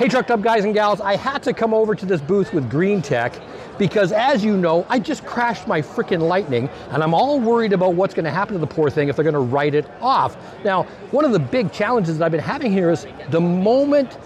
Hey Trucked Up guys and gals, I had to come over to this booth with GreenTec because as you know, I just crashed my freaking Lightning and I'm all worried about what's going to happen to the poor thing if they're going to write it off. Now, one of the big challenges that I've been having here is the moment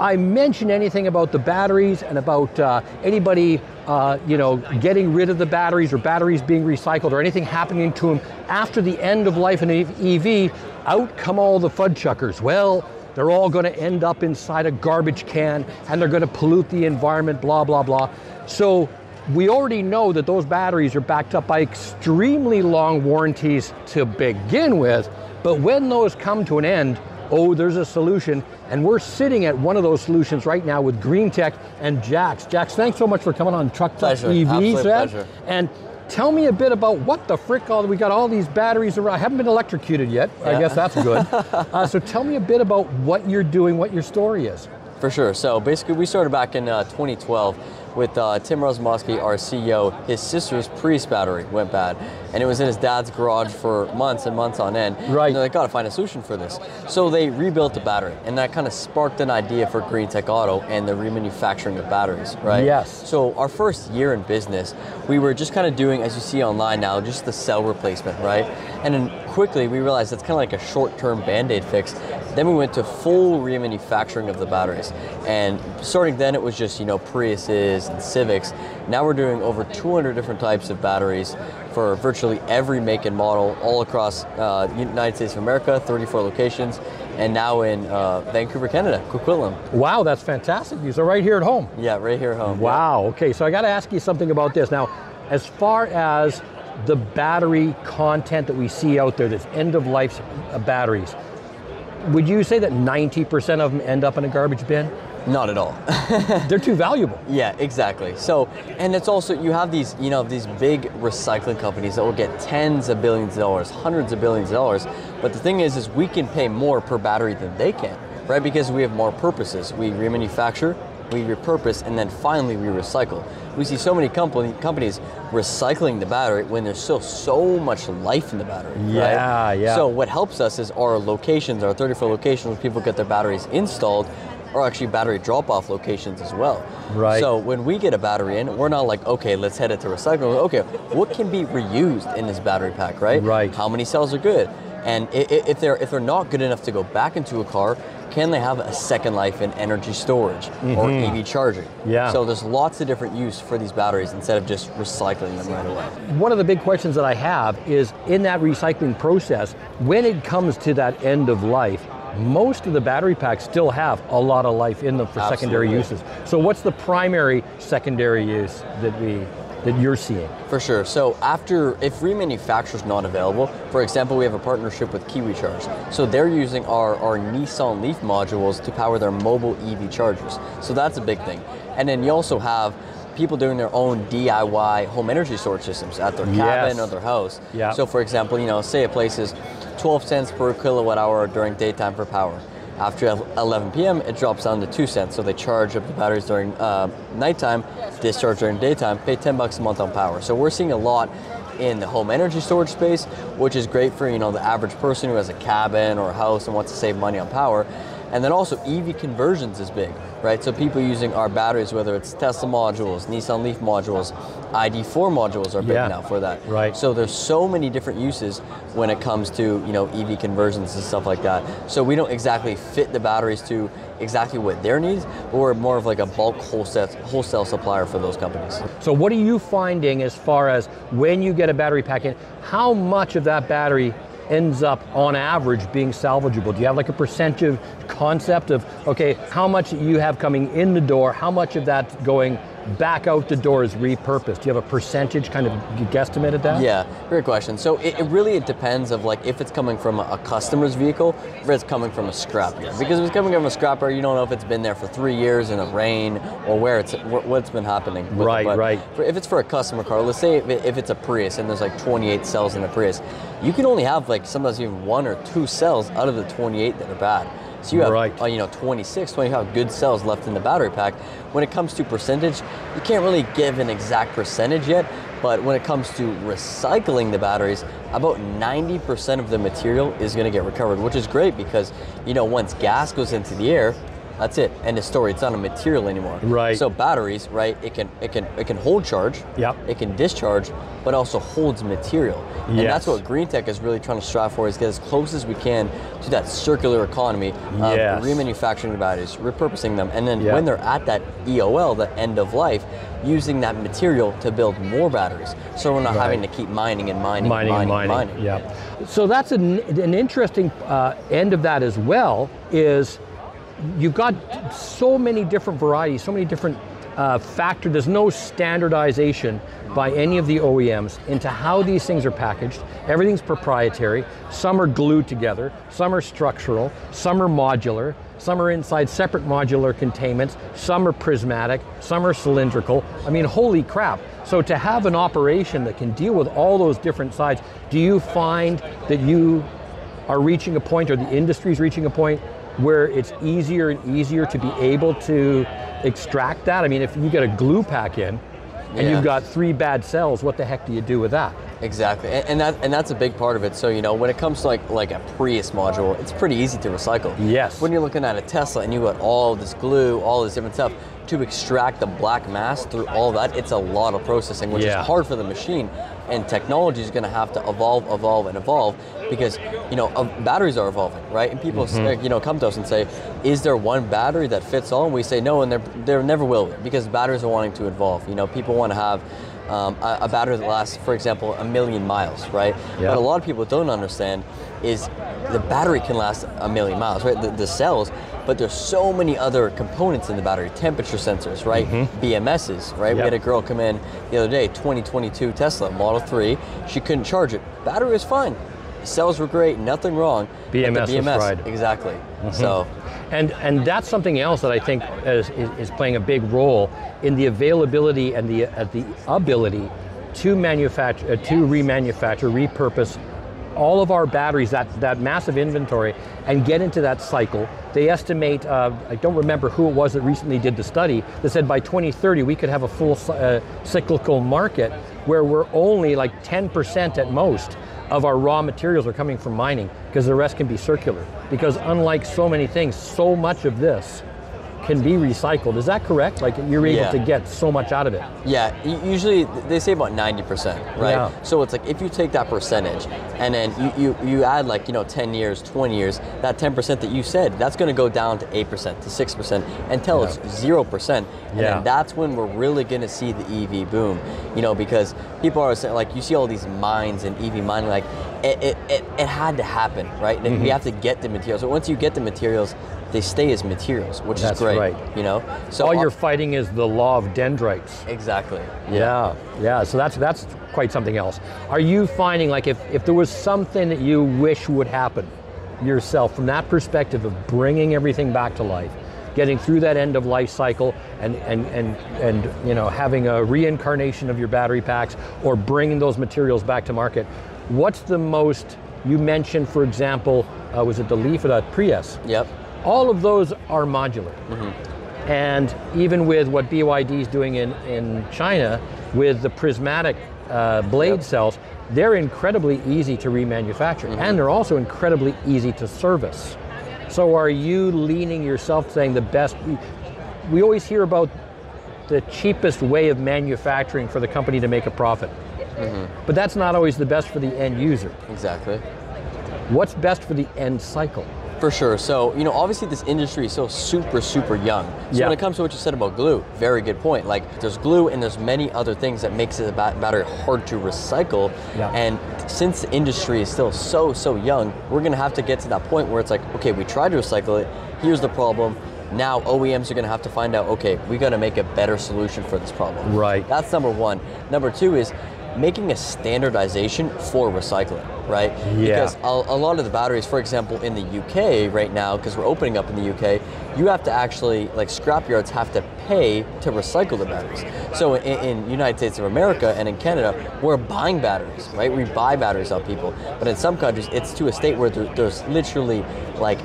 I mention anything about the batteries and about uh, anybody, uh, you know, getting rid of the batteries or batteries being recycled or anything happening to them after the end of life in an EV, out come all the fudchuckers. Well, they're all going to end up inside a garbage can and they're going to pollute the environment, blah, blah, blah. So we already know that those batteries are backed up by extremely long warranties to begin with, but when those come to an end, oh, there's a solution, and we're sitting at one of those solutions right now with GreenTec and Jax. Jax, thanks so much for coming on Truck Pleasure, EVs, absolute man. pleasure. And tell me a bit about what the frick all we got all these batteries around. I haven't been electrocuted yet. I guess that's good. uh, so tell me a bit about what you're doing, what your story is. For sure. So basically, we started back in uh, 2012 with uh, Tim Rosmosky, our CEO. His sister's Prius battery went bad, and it was in his dad's garage for months and months on end. Right. And they're like, gotta find a solution for this. So they rebuilt the battery, and that kind of sparked an idea for GreenTec Auto and the remanufacturing of batteries, right? Yes. So our first year in business, we were just kind of doing, as you see online now, just the cell replacement, right? And then quickly we realized that's kind of like a short-term band-aid fix. Then we went to full remanufacturing of the batteries, and starting then it was just you know Priuses and Civics. Now we're doing over 200 different types of batteries for virtually every make and model all across uh, United States of America, 34 locations, and now in uh, Vancouver, Canada, Coquitlam. Wow, that's fantastic. So right here at home. Yeah, right here at home. Wow, okay, so I got to ask you something about this. Now, as far as the battery content that we see out there, that's end of life batteries, would you say that 90% of them end up in a garbage bin? Not at all. They're too valuable. Yeah, exactly. So, and it's also you have these, you know, these big recycling companies that will get tens of billions of dollars, hundreds of billions of dollars. But the thing is, is we can pay more per battery than they can, right? Because we have more purposes. We remanufacture, we repurpose, and then finally we recycle. We see so many company, companies recycling the battery when there's still so much life in the battery. right? Yeah, yeah. So what helps us is our locations, our 34 locations where people get their batteries installed, are actually battery drop-off locations as well. Right. So when we get a battery in, we're not like, okay, let's head it to recycling. Okay, what can be reused in this battery pack, right? Right. How many cells are good? And if they're if they're not good enough to go back into a car, can they have a second life in energy storage or EV charging? Mm-hmm. Yeah. So there's lots of different use for these batteries instead of just recycling them right away. One of the big questions that I have is in that recycling process, when it comes to that end of life, most of the battery packs still have a lot of life in them for secondary uses. So what's the primary secondary use that we that you're seeing? For sure. So after, if remanufacture's not available, for example, we have a partnership with Kiwi Charge. So they're using our, our Nissan Leaf modules to power their mobile EV chargers. So that's a big thing. And then you also have people doing their own DIY home energy storage systems at their cabin Yes. or their house. Yeah. So for example, you know, say a place is 12 cents per kilowatt hour during daytime for power. After 11 p.m., it drops down to two cents. So they charge up the batteries during uh, nighttime, discharge during daytime, pay 10 bucks a month on power. So we're seeing a lot in the home energy storage space, which is great for you know the average person who has a cabin or a house and wants to save money on power. And then also EV conversions is big, right? So people using our batteries, whether it's Tesla modules, Nissan Leaf modules, ID4 modules are big Yeah. now for that. Right. So there's so many different uses when it comes to you know EV conversions and stuff like that. So we don't exactly fit the batteries to exactly what their needs, but we're more of like a bulk wholesale wholesale supplier for those companies. So what are you finding as far as when you get a battery pack in, how much of that battery ends up on average being salvageable? Do you have like a percentage concept of, okay, how much you have coming in the door, how much of that going back out the door is repurposed? Do you have a percentage kind of guesstimate at that? Yeah, great question. So it, it really it depends of like if it's coming from a, a customer's vehicle, or it's coming from a scrapyard. Because if it's coming from a scrapyard, you don't know if it's been there for three years in a rain or where it's what's been happening. with. Right, But right. For, if it's for a customer car, let's say if, it, if it's a Prius and there's like 28 cells in a Prius, you can only have like sometimes even one or two cells out of the 28 that are bad. So you have, Right. uh, you know, 26, 25 good cells left in the battery pack. When it comes to percentage, you can't really give an exact percentage yet, but when it comes to recycling the batteries, about 90% of the material is going to get recovered, which is great because, you know, once gas goes into the air, That's it. End of story. It's not a material anymore. Right. So batteries, right? It can it can it can hold charge. Yeah. It can discharge, but also holds material. And Yes. that's what GreenTec is really trying to strive for is get as close as we can to that circular economy of Yes. remanufacturing the batteries, repurposing them, and then Yeah. when they're at that EOL, the end of life, using that material to build more batteries. So we're not Right. having to keep mining and mining, mining, and and mining, mining. Yeah. So that's an, an interesting uh, end of that as well. Is you've got so many different varieties, so many different uh, factors. There's no standardization by any of the OEMs into how these things are packaged. Everything's proprietary. Some are glued together. Some are structural. Some are modular. Some are inside separate modular containments. Some are prismatic. Some are cylindrical. I mean, holy crap. So to have an operation that can deal with all those different sides, do you find that you are reaching a point or the industry is reaching a point where it's easier and easier to be able to extract that? I mean, if you get a glue pack in and Yeah. you've got three bad cells, what the heck do you do with that? Exactly, and, and that and that's a big part of it. So you know, when it comes to like like a Prius module, it's pretty easy to recycle. Yes. When you're looking at a Tesla and you got all this glue, all this different stuff to extract the black mass through all that, it's a lot of processing, which Yeah. is hard for the machine. And technology is going to have to evolve, evolve, and evolve because you know uh, batteries are evolving, right? And people Mm-hmm. you know come to us and say, "Is there one battery that fits all?" And we say no, and there there never will be because batteries are wanting to evolve. You know, people want to have um, a, a battery that lasts, for example, a million miles, right? Yeah. But a lot of people don't understand is the battery can last a million miles, right? The, the cells, but there's so many other components in the battery, temperature sensors, right? BMSs, right? We had a girl come in the other day, 2022 Tesla Model 3. She couldn't charge it. Battery was fine. Cells were great, nothing wrong. BMS BMS, fried. exactly. So, And, and that's something else that I think is, is, playing a big role in the availability and the, uh, the ability to manufacture, uh, to remanufacture, repurpose all of our batteries, that, that massive inventory, and get into that cycle. They estimate, uh, I don't remember who it was that recently did the study, that said by 2030 we could have a full uh, cyclical market where we're only like 10% at most of our raw materials are coming from mining because the rest can be circular. Because unlike so many things, so much of this can be recycled. Is that correct? Like you're able Yeah. to get so much out of it. Yeah, usually they say about 90%, right? Yeah. So it's like if you take that percentage and then you, you, you add like, you know, 10 years, 20 years, that 10% that you said, that's gonna go down to 8%, to 6% until it's 0%. And Yeah. then that's when we're really gonna see the EV boom, you know, because people are saying, like, you see all these mines and EV mining, like, it, it, it, it had to happen, right? Mm-hmm. We have to get the materials. So once you get the materials, they stay as materials, which That's is great, right. you know? So All you're fighting is the law of dendrites. Exactly. Yeah, yeah. So that's that's quite something else. Are you finding like if, if there was something that you wish would happen yourself from that perspective of bringing everything back to life, getting through that end of life cycle and and and and you know having a reincarnation of your battery packs or bringing those materials back to market, what's the most you mentioned, for example, uh, was it the Leaf or the Prius? Yep. All of those are modular. Mm-hmm. And even with what BYD is doing in, in China with the prismatic uh, blade Yep. cells, they're incredibly easy to remanufacture mm-hmm. and they're also incredibly easy to service. So are you leaning yourself saying the best? We, we always hear about the cheapest way of manufacturing for the company to make a profit. Mm-hmm. But that's not always the best for the end user. Exactly. What's best for the end cycle? For sure. So, you know, obviously this industry is so super, super young. So Yeah. when it comes to what you said about glue, very good point. Like there's glue and there's many other things that makes it a battery hard to recycle. Yeah. And since the industry is still so, so young, we're gonna have to get to that point where it's like, okay, we tried to recycle it, here's the problem. Now OEMs are gonna have to find out, okay, we gotta make a better solution for this problem. Right. That's number one. Number two is making a standardization for recycling, right? Yeah. Because a, a lot of the batteries, for example, in the UK right now, because we're opening up in the UK, you have to actually, like scrapyards have to pay to recycle the batteries. So in, in United States of America and in Canada, we're buying batteries, right? We buy batteries off people. But in some countries, it's to a state where there, there's literally like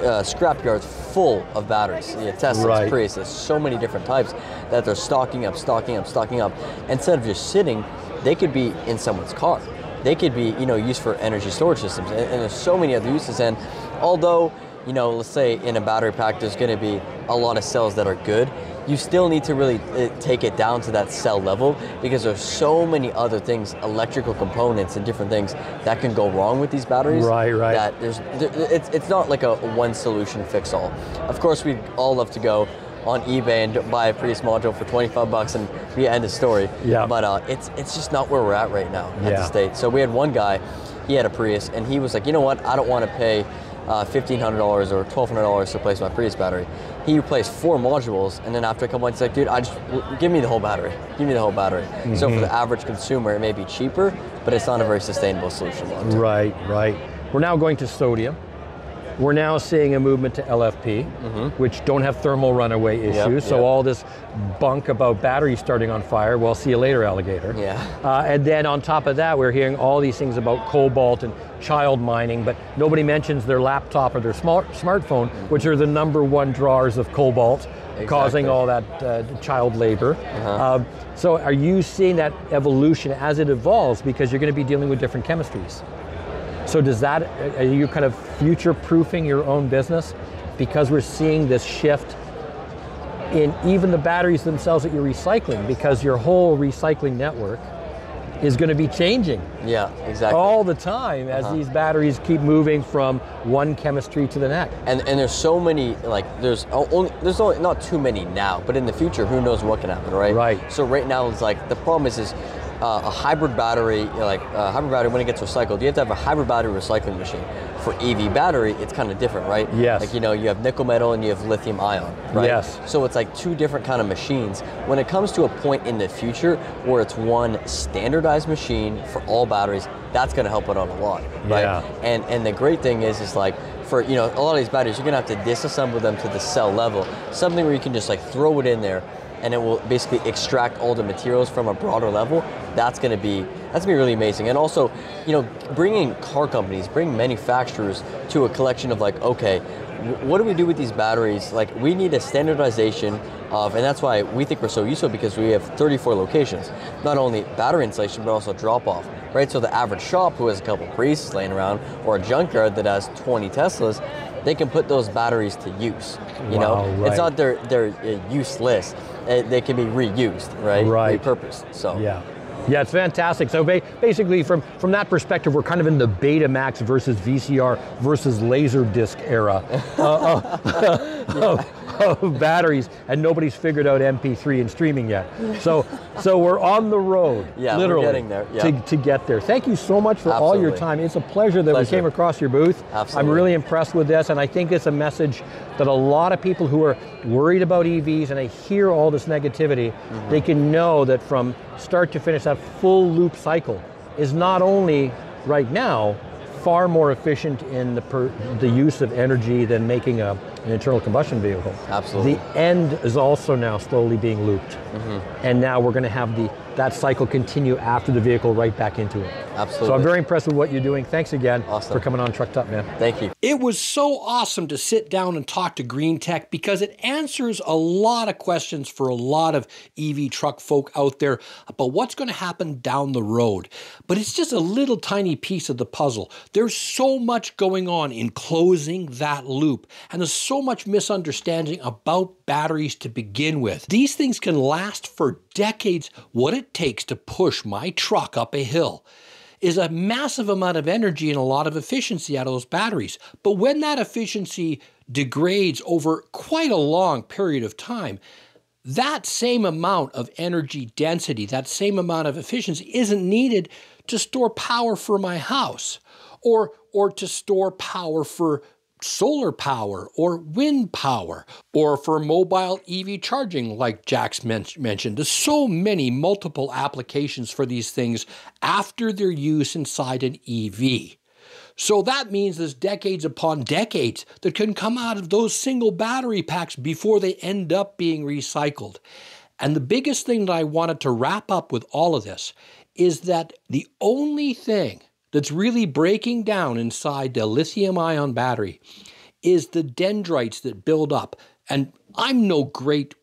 uh, scrapyards full of batteries. Yeah, Teslas, Right. Prius, there's so many different types that they're stocking up, stocking up, stocking up. Instead of just sitting, they could be in someone's car. They could be, you know, used for energy storage systems, and, and there's so many other uses. And although, you know, let's say in a battery pack, there's going to be a lot of cells that are good. You still need to really uh, take it down to that cell level because there's so many other things, electrical components and different things that can go wrong with these batteries. Right, right. That there's, it's, it's not like a one solution fix all. Of course, we'd all love to go on eBay and buy a Prius module for 25 bucks and be end of story. Yeah. But uh, it's it's just not where we're at right now at Yeah. the state. So we had one guy, he had a Prius, and he was like, you know what? I don't want to pay uh, $1,500 or $1,200 to replace my Prius battery. He replaced four modules, and then after a couple months, he's like, dude, I just give me the whole battery. Give me the whole battery. So Mm-hmm. for the average consumer, it may be cheaper, but it's not a very sustainable solution long term. Right, right. We're now going to sodium. We're now seeing a movement to LFP, which don't have thermal runaway issues. Yep, so yep. all this bunk about batteries starting on fire, well, see you later, alligator. Yeah. Uh, and then on top of that, we're hearing all these things about cobalt and child mining, but nobody mentions their laptop or their smart smartphone, which are the number one drawers of cobalt, causing all that uh, child labor. Um, so are you seeing that evolution as it evolves because you're going to be dealing with different chemistries? So does that, are you kind of future-proofing your own business because we're seeing this shift in even the batteries themselves that you're recycling because your whole recycling network is going to be changing Yeah, exactly. all the time as uh-huh. these batteries keep moving from one chemistry to the next. and and there's so many like there's only there's only not too many now, but in the future, who knows what can happen, right? Right. So right now, it's like the problem is is uh, a hybrid battery, you know, like a hybrid battery when it gets recycled, you have to have a hybrid battery recycling machine. For EV battery, it's kind of different, right? Yes. Like you know, you have nickel metal and you have lithium ion, right? Yes. So it's like two different kind of machines. When it comes to a point in the future where it's one standardized machine for all batteries, that's going to help it out a lot, right? Yeah. And and the great thing is, is like for you know a lot of these batteries, you're gonna have to disassemble them to the cell level. Something where you can just like throw it in there, and it will basically extract all the materials from a broader level. That's gonna be that's gonna be really amazing. And also, you know, bringing car companies, bring manufacturers to a collection of like, okay, what do we do with these batteries? Like, we need a standardization of, and that's why we think we're so useful because we have 34 locations. Not only battery installation, but also drop off, right? So the average shop who has a couple Priuses laying around, or a junkyard that has 20 Teslas, they can put those batteries to use. You Wow, know, right. it's not they're they're uh, useless. Uh, they can be reused, right? Right. Repurposed. So Yeah. Yeah, it's fantastic. So ba- basically, from, from that perspective, we're kind of in the Betamax versus VCR versus Laserdisc era uh, of, of, of batteries, and nobody's figured out MP3 and streaming yet. So, so we're on the road, Yeah, we're literally, getting there, yeah. to, to get there. Thank you so much for all your time. It's a pleasure that we came across your booth. I'm really impressed with this, and I think it's a message that a lot of people who are worried about EVs and they hear all this negativity, Mm-hmm. they can know that from start to finish, that full loop cycle is not only right now far more efficient in the, per, the use of energy than making a, an internal combustion vehicle. Absolutely. The end is also now slowly being looped. Mm-hmm. And now we're going to have the that cycle continue after the vehicle right back into it. Absolutely. So I'm very impressed with what you're doing. Thanks again Awesome. for coming on Trucked Up, man. thank you. It was so awesome to sit down and talk to GreenTec because it answers a lot of questions for a lot of EV truck folk out there about what's going to happen down the road. But it's just a little tiny piece of the puzzle. There's so much going on in closing that loop, and there's so much misunderstanding about batteries to begin with. These things can last for decades. What it takes to push my truck up a hill is a massive amount of energy and a lot of efficiency out of those batteries. But when that efficiency degrades over quite a long period of time, that same amount of energy density, that same amount of efficiency isn't needed to store power for my house or or to store power for solar power or wind power or for mobile EV charging like Jax men- mentioned. There's so many multiple applications for these things after their use inside an EV. So that means there's decades upon decades that can come out of those single battery packs before they end up being recycled. And the biggest thing that I wanted to wrap up with all of this is that the only thing that's really breaking down inside the lithium ion battery is the dendrites that build up. And I'm no great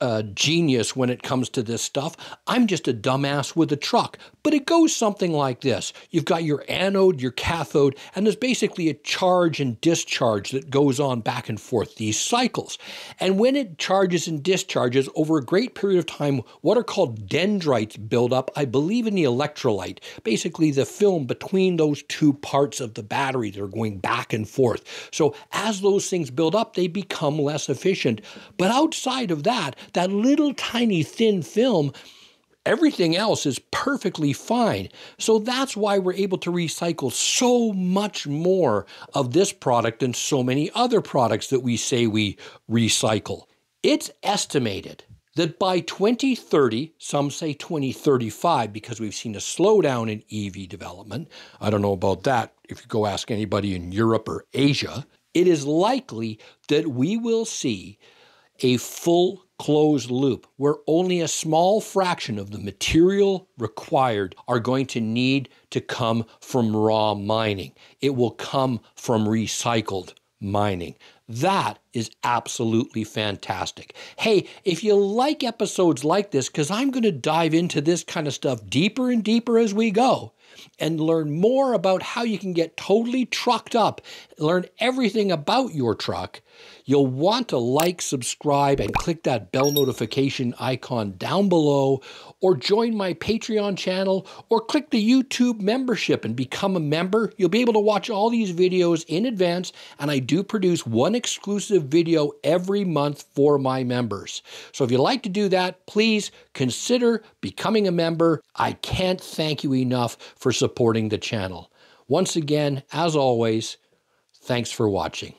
uh, genius when it comes to this stuff. I'm just a dumbass with a truck But it goes something like this you've got your anode, your cathode, and there's basically a charge and discharge that goes on back and forth these cycles. And when it charges and discharges over a great period of time, what are called dendrites build up, I believe, in the electrolyte, basically the film between those two parts of the battery that are going back and forth. So as those things build up, they become less efficient. But outside of that, that little tiny thin film Everything else is perfectly fine. So that's why we're able to recycle so much more of this product than so many other products that we say we recycle. It's estimated that by 2030, some say 2035, because we've seen a slowdown in EV development. I don't know about that if you go ask anybody in Europe or Asia. It is likely that we will see a full closed loop where only a small fraction of the material required are going to need to come from raw mining. It will come from recycled mining. That is absolutely fantastic. Hey, if you like episodes like this, because I'm going to dive into this kind of stuff deeper and deeper as we go, and learn more about how you can get totally trucked up, learn everything about your truck, you'll want to like, subscribe, and click that bell notification icon down below, or join my Patreon channel, or click the YouTube membership and become a member. You'll be able to watch all these videos in advance, and I do produce one exclusive video every month for my members. So if you'd like to do that, please consider becoming a member. I can't thank you enough for supporting the channel. Once again, as always, thanks for watching.